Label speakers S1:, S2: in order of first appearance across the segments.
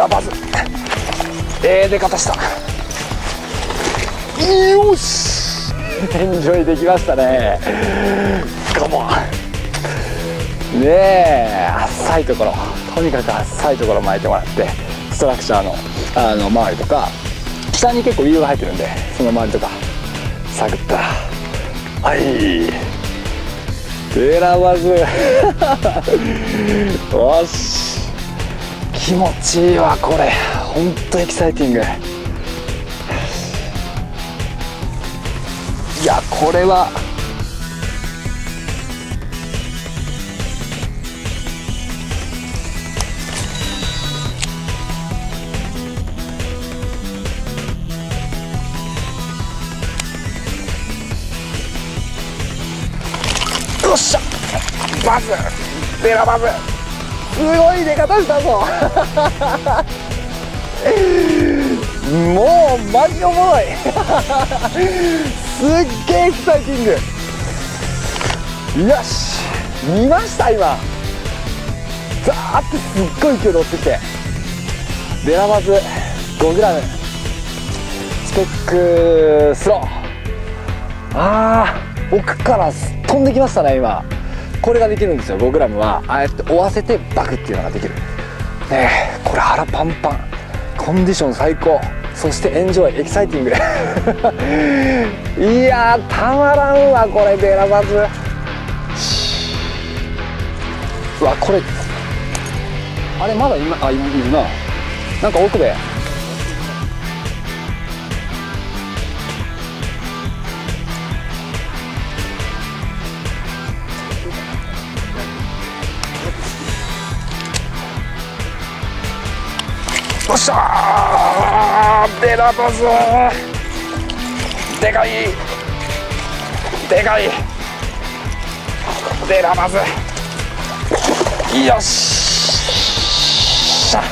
S1: ラバズええ出方した。よし。エンジョイできましたね。カモン。ねえ浅いところ。とにかく浅いところ巻いてもらってストラクチャーのあの周りとか下に結構ウィールが入ってるんでその周りとか探ったはい。デラバズよし。気持ちいいわこれ。ほんとエキサイティング。いやこれは。よっしゃ。バズ。デラバズ。すごい出方したぞ。もうマジおもろい。すっげえエキサイティング。よし見ました今。ザーってすっごい勢いで追ってきて。デラバズ 5g スペックスローあー奥から飛んできましたね今。これができるんですよ。5g はああやって追わせてバクっていうのができる。ねえこれ腹パンパン。コンディション最高。そしてエンジョイエキサイティング。いやたまらんわこれデラバズ。うわこれ。あれまだ今あいるな。なんか奥で。よっしゃーデラバズでかい。でかい。デラバズよっしゃ。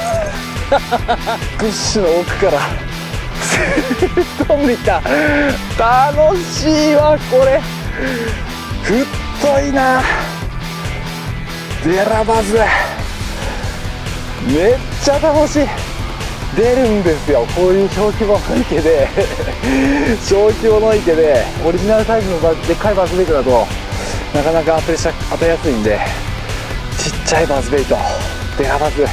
S1: グッシュの奥から。飛んできた。楽しいわこれ。太いな。デラバズめっちゃ楽しい。出るんですよ。こういう小規模の池で。小規模の池で。オリジナルサイズのでっかいバスベイトだとなかなかプレッシャー当たりやすいんで。ちっちゃいバスベイト。デラバズ。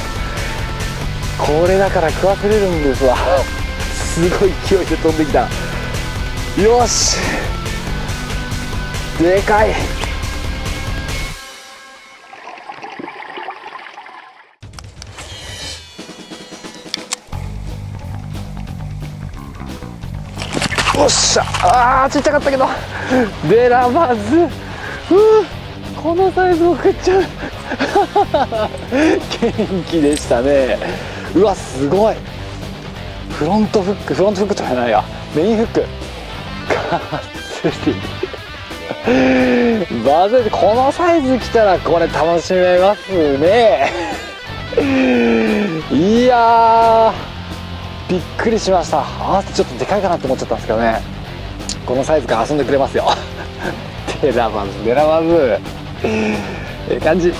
S1: これだから食わせれるんですわ。すごい勢いで飛んできた。よし。でかい。っしゃ。あーちっちゃかったけど。デラバズ。ふうこのサイズ送っちゃう。元気でしたね。うわすごい。フロントフックフロントフックとかじゃないや。メインフック。がっつりバズってこのサイズ来たらこれ楽しめますね。いやびっくりしました。あちょっとでかいかなって思っちゃったんですけどね。このサイズから遊んでくれますよ。デラバズデラバズええ感じ。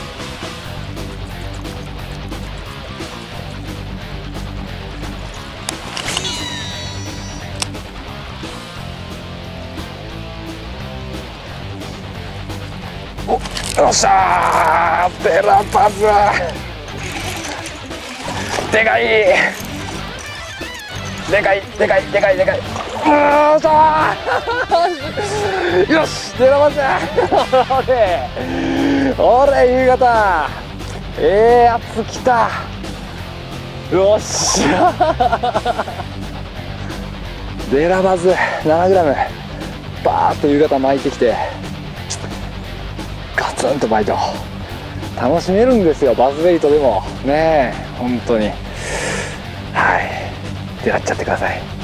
S1: おっよっしゃー。デラバズでかい。でかいでかいでかいでかい。よっしゃー よしデラバズおれおれ夕方。ええやつ来た。よっしゃ。デラバズ。7g バーッと夕方巻いてきて。ガツンとバイト楽しめるんですよバズベイトでも。ねえ本当に。やっちゃってください。